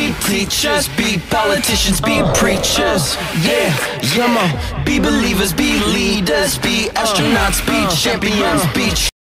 Be teachers, be politicians, be uh. preachers. Yeah, y'all. be believers, be leaders, be astronauts, be uh. champions, be